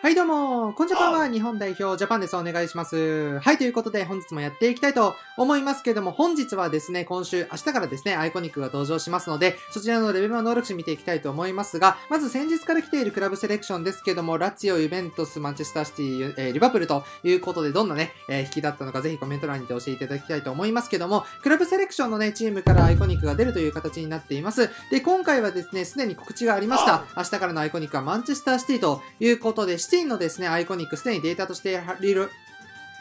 はいどうも、こんにちは日本代表ジャパンです。お願いします。はい、ということで本日もやっていきたいと思いますけれども、本日はですね、今週、明日からですね、アイコニックが登場しますので、そちらのレベルの能力値見ていきたいと思いますが、まず先日から来ているクラブセレクションですけども、ラツィオ、ユベントス、マンチェスターシティ、えー、リバプールということで、どんなね、えー、引きだったのかぜひコメント欄にて教えていただきたいと思いますけども、クラブセレクションのね、チームからアイコニックが出るという形になっています。で、今回はですね、すでに告知がありました。明日からのアイコニックはマンチェスターシティということでし16のですね、アイコニック、すでにデータとして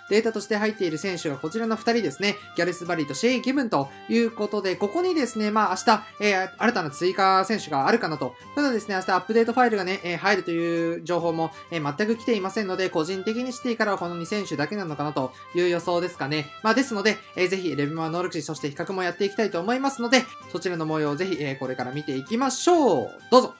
データとして入っている選手がこちらの2人ですね、ギャレス・バリーとシェイ・ギブンということで、ここにですね、まあ明日、えー、新たな追加選手があるかなと。ただですね、明日アップデートファイルがね、えー、入るという情報も、えー、全く来ていませんので、個人的にシティからはこの2選手だけなのかなという予想ですかね。まあですので、えー、ぜひ、レベマ能力値、そして比較もやっていきたいと思いますので、そちらの模様をぜひ、えー、これから見ていきましょう。どうぞ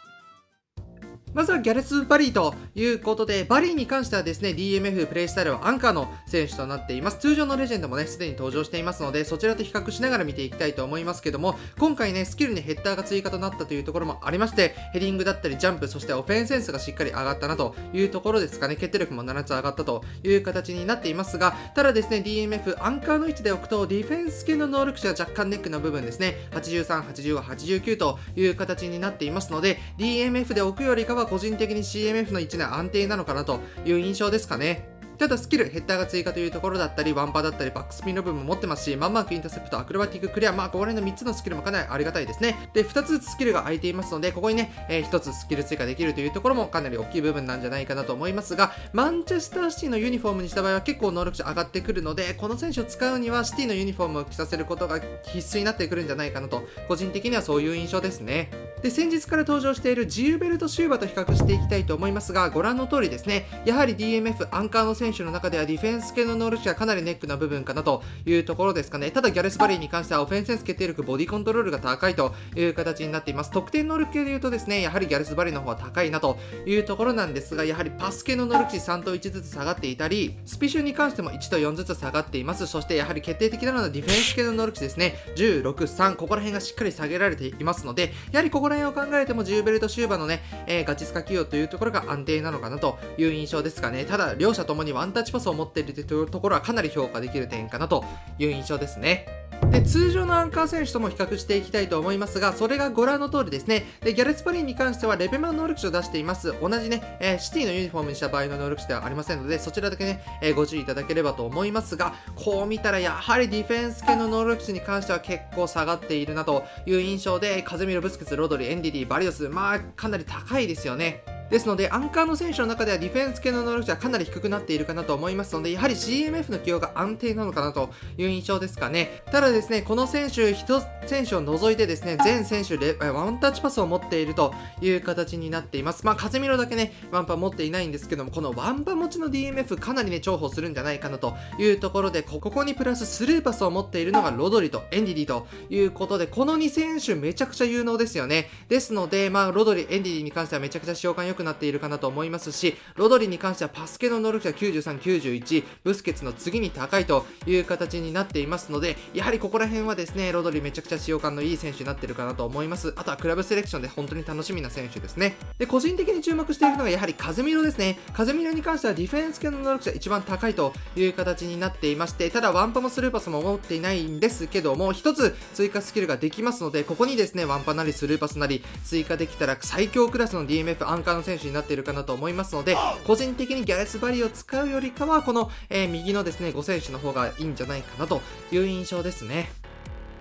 まずはギャレス・バリーということで、バリーに関してはですね、DMF プレイスタイルはアンカーの選手となっています。通常のレジェンドもね、すでに登場していますので、そちらと比較しながら見ていきたいと思いますけども、今回ね、スキルにヘッダーが追加となったというところもありまして、ヘディングだったりジャンプ、そしてオフェンセンスがしっかり上がったなというところですかね、決定力も7つ上がったという形になっていますが、ただですね、DMF アンカーの位置で置くと、ディフェンス系の能力者は若干ネックの部分ですね、83、85、89という形になっていますので、DMF で置くよりかは個人的に CM DMF の1年安定なのかなという印象ですかね。ただスキル、ヘッダーが追加というところだったり、ワンパーだったり、バックスピンの部分も持ってますし、マンマーク、インターセプト、アクロバティック、クリア、まあ、ここら辺の3つのスキルもかなりありがたいですね。で、2つずつスキルが空いていますので、ここにね、えー、1つスキル追加できるというところもかなり大きい部分なんじゃないかなと思いますが、マンチェスターシティのユニフォームにした場合は結構能力値上がってくるので、この選手を使うにはシティのユニフォームを着させることが必須になってくるんじゃないかなと、個人的にはそういう印象ですね。で、先日から登場しているジーベルト・シューバと比較していきたいと思いますが、ご覧の通りですね、やはり DMF アンカーの選手選手の中ではディフェンス系の能力値がかなりネックな部分かなというところですかね。ただギャレス・バリーに関してはオフェンセンス決定力、ボディコントロールが高いという形になっています。得点能力系で言うとですね、やはりギャレス・バリーの方は高いなというところなんですが、やはりパス系の能力値3と1ずつ下がっていたり、スピシュに関しても1と4ずつ下がっています。そしてやはり決定的なのはディフェンス系の能力値ですね。16、3、ここら辺がしっかり下げられていますので、やはりここら辺を考えてもジューベルト・シューバのね、えー、ガチスカ起用というところが安定なのかなという印象ですかね。ただ、両者ともにワンタッチパスを持っているというところはかなり評価できる点かなという印象ですね。で通常のアンカー選手とも比較していきたいと思いますがそれがご覧の通りですね。でギャレス・パリンに関してはレベマン能力値を出しています。同じね、えー、シティのユニフォームにした場合の能力値ではありませんのでそちらだけね、えー、ご注意いただければと思いますがこう見たらやはりディフェンス系の能力値に関しては結構下がっているなという印象でカズミロ・ブスケツ、ロドリ、エンディディ、バリオスまあかなり高いですよね。ですので、アンカーの選手の中ではディフェンス系の能力値はかなり低くなっているかなと思いますので、やはり CMF の起用が安定なのかなという印象ですかね。ただですね、この選手、1選手を除いてですね、全選手でワンタッチパスを持っているという形になっています。まあ、カゼミロだけね、ワンパ持っていないんですけども、このワンパ持ちの DMF かなりね、重宝するんじゃないかなというところで、ここにプラススルーパスを持っているのがロドリとエンディディということで、この2選手めちゃくちゃ有能ですよね。ですので、まあ、ロドリ、エンディディに関してはめちゃくちゃ使用感良くなっているかなと思います。し、ロドリに関してはパスケの能力者93、91、ブスケツの次に高いという形になっていますので、やはりここら辺はですね、ロドリめちゃくちゃ使用感のいい選手になってるかなと思います。あとはクラブセレクションで本当に楽しみな選手ですね。で、個人的に注目しているのがやはりカゼミロですね。カゼミロに関してはディフェンス系の能力者一番高いという形になっていまして、ただワンパもスルーパスも持っていないんですけども、一つ追加スキルができますので、ここにですね、ワンパなりスルーパスなり追加できたら最強クラスの DMF アンカーの選手になっているかなと思いますので、個人的にギャレスバリを使うよりかは、この、えー、右のですね、5選手の方がいいんじゃないかなという印象ですね。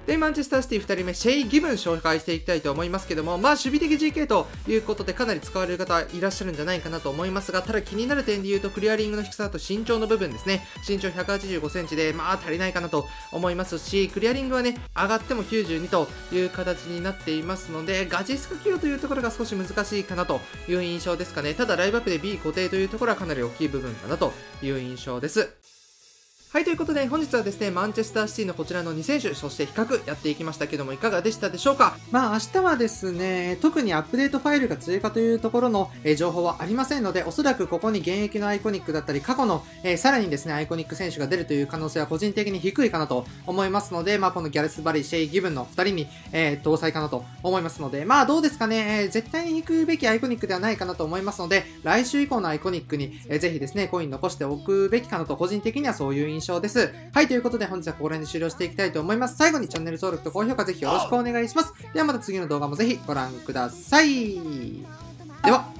で、マンチェスターシティ2人目、シェイ・ギブン紹介していきたいと思いますけども、まあ、守備的 GK ということでかなり使われる方いらっしゃるんじゃないかなと思いますが、ただ気になる点で言うと、クリアリングの低さと身長の部分ですね。身長185センチで、まあ、足りないかなと思いますし、クリアリングはね、上がっても92という形になっていますので、ガチスカキロというところが少し難しいかなという印象ですかね。ただ、ライブアップで B 固定というところはかなり大きい部分かなという印象です。はい、ということで本日はですね、マンチェスターシティのこちらの2選手、そして比較やっていきましたけども、いかがでしたでしょうか？まあ明日はですね、特にアップデートファイルが追加というところの、え、情報はありませんので、おそらくここに現役のアイコニックだったり、過去の、え、さらにですね、アイコニック選手が出るという可能性は個人的に低いかなと思いますので、まあこのギャレス・バリー、シェイ・ギブンの2人に、え、搭載かなと思いますので、まあどうですかね、え、絶対に引くべきアイコニックではないかなと思いますので、来週以降のアイコニックに、えー、ぜひですね、コイン残しておくべきかなと個人的にはそういう印象です。はい、ということで本日はここら辺で終了していきたいと思います。最後にチャンネル登録と高評価ぜひよろしくお願いします。ではまた次の動画もぜひご覧ください。では